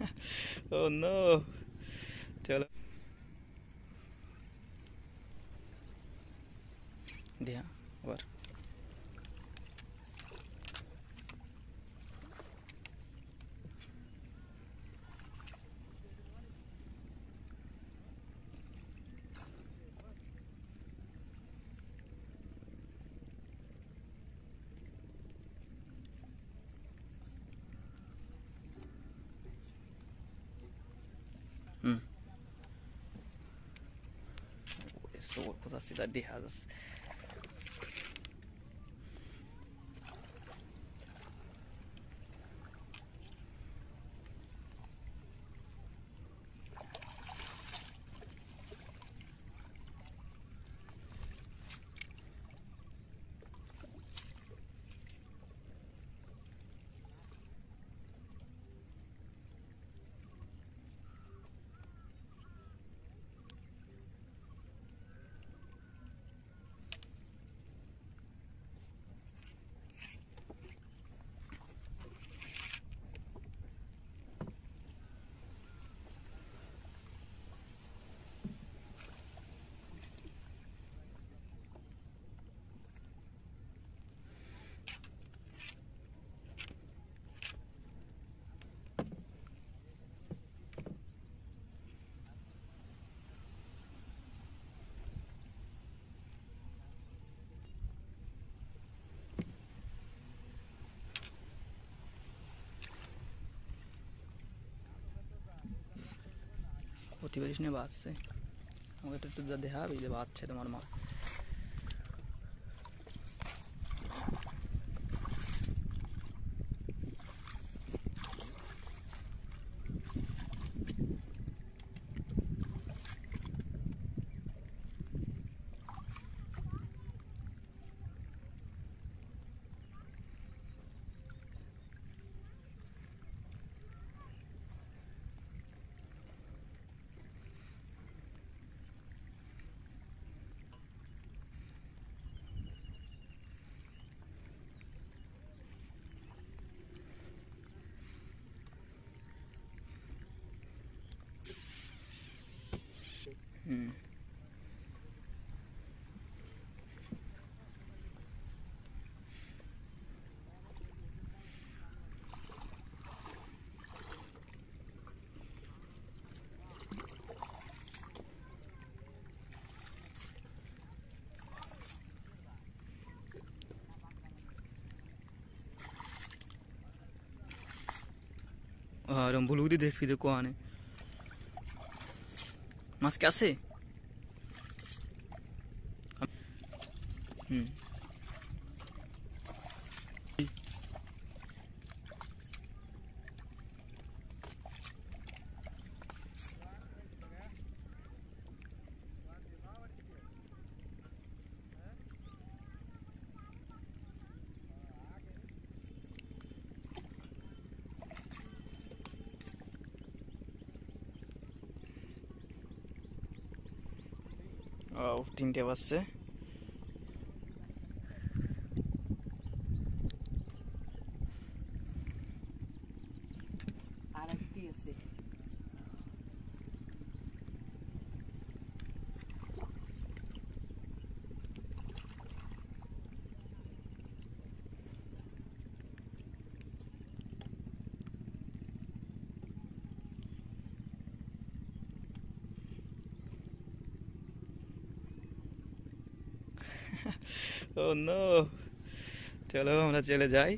oh no. चलो दिया और pessoa com as cidades erradas. Sida পারিস না বাঁচছে আমাকে তো একটু যা দেখাবি যে বাঁচছে তোমার মা। ರಂಬುಲೂದಿ ದೇಫಿದೆ ಕೋನೆ मास कैसे हम्म তিনটে বাজছে ও নো চলো আমরা চলে যাই।